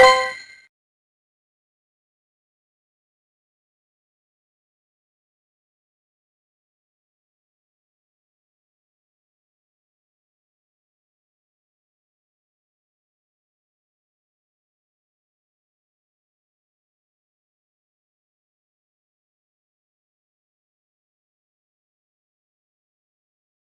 you